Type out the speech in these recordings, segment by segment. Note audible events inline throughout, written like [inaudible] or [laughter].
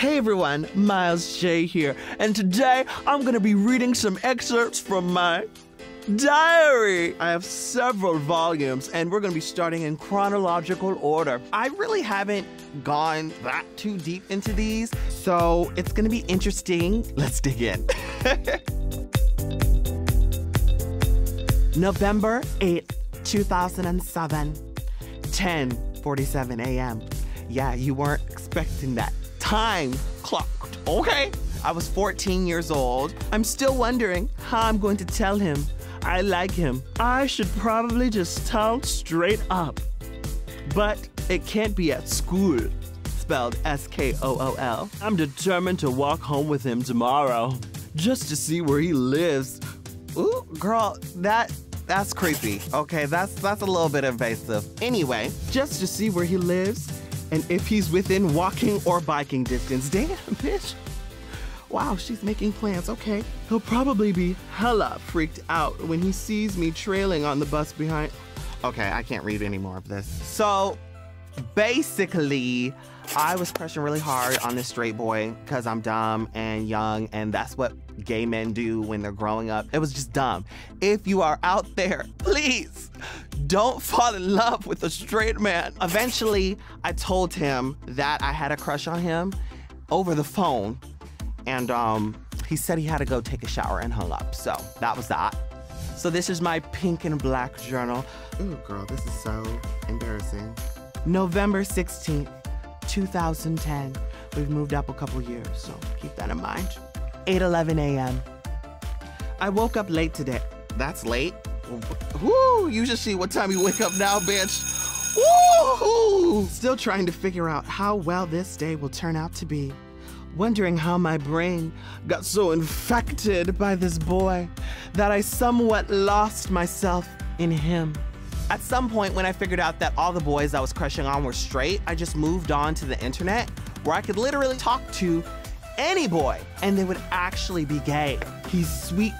Hey everyone, Miles Jai here, and today I'm gonna be reading some excerpts from my diary. I have several volumes, and we're gonna be starting in chronological order. I really haven't gone that too deep into these, so it's gonna be interesting. Let's dig in. [laughs] November 8th, 2007, 10:47 a.m. Yeah, you weren't expecting that time clocked, okay? I was 14 years old. I'm still wondering how I'm going to tell him I like him. I should probably just tell straight up. But it can't be at school. Spelled S K O O L. I'm determined to walk home with him tomorrow just to see where he lives. Ooh, girl, that that's creepy. Okay, that's that's a little bit invasive. Anyway, just to see where he lives and if he's within walking or biking distance. [laughs] Damn, bitch. Wow, she's making plans. Okay. He'll probably be hella freaked out when he sees me trailing on the bus behind. Okay, I can't read any more of this. So, basically, I was pressing really hard on this straight boy because I'm dumb and young, and that's what gay men do when they're growing up. It was just dumb. If you are out there, [laughs] please don't fall in love with a straight man. Eventually, I told him that I had a crush on him over the phone, and um, he said he had to go take a shower and hung up. So that was that. So this is my pink and black journal. Ooh, girl, this is so embarrassing. November 16th, 2010. We've moved up a couple years, so keep that in mind. 8:11 a.m. I woke up late today. That's late. Woo! You should see what time you wake up now, bitch. Woo! Still trying to figure out how well this day will turn out to be. Wondering how my brain got so infected by this boy that I somewhat lost myself in him. At some point, when I figured out that all the boys I was crushing on were straight, I just moved on to the internet where I could literally talk to any boy and they would actually be gay. He's sweet,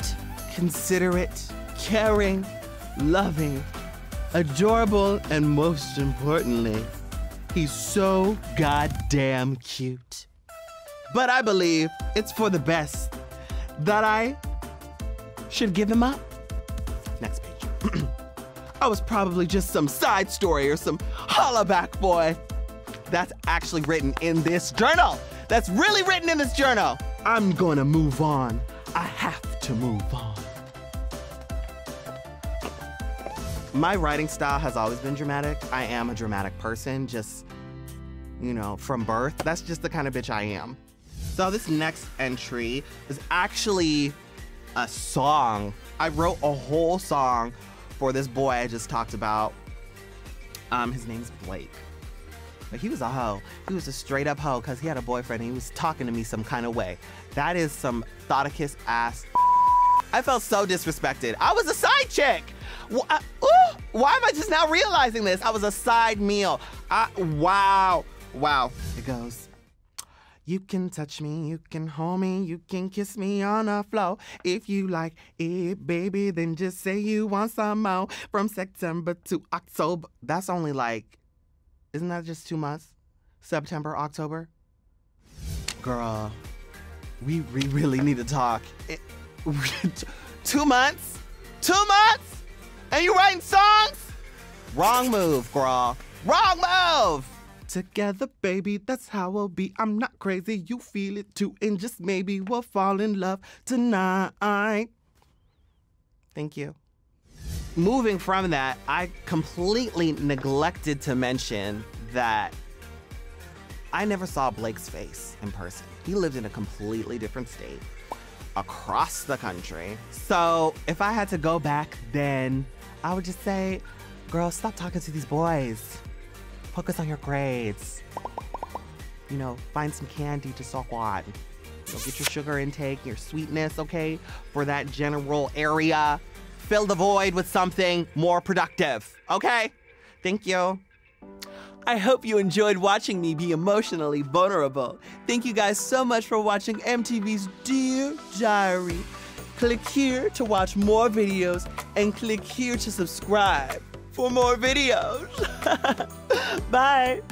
considerate, caring, loving, adorable, and most importantly, he's so goddamn cute. But I believe it's for the best that I should give him up. Next page. [clears throat] I was probably just some side story or some hollaback boy. That's actually written in this journal. That's really written in this journal. I'm gonna move on. I have to move on. My writing style has always been dramatic. I am a dramatic person, just, you know, from birth. That's just the kind of bitch I am. So this next entry is actually a song. I wrote a whole song for this boy I just talked about. Um, his name's Blake. But he was a hoe. He was a straight up hoe because he had a boyfriend and he was talking to me some kind of way. That is some thoticus ass. I felt so disrespected. I was a side chick. Why, uh, ooh, why am I just now realizing this? I was a side meal. I, wow. Wow. It goes. You can touch me, you can hold me, you can kiss me on the floor. If you like it, baby, then just say you want some more. From September to October. That's only like, isn't that just two months? September, October? Girl, we, we really need to talk. It, [laughs] two months? Two months? And you writing songs? Wrong move, girl. Wrong move! together, baby. That's how we'll be. I'm not crazy, you feel it too, and just maybe we'll fall in love tonight. Thank you. Moving from that, I completely neglected to mention that I never saw Blake's face in person. He lived in a completely different state across the country. So if I had to go back then, I would just say, girl, stop talking to these boys. Focus on your grades. You know, find some candy to suck on. Know, get your sugar intake, your sweetness, okay, for that general area. Fill the void with something more productive, okay? Thank you. I hope you enjoyed watching me be emotionally vulnerable. Thank you guys so much for watching MTV's Dear Diary. Click here to watch more videos and click here to subscribe for more videos. [laughs] Bye.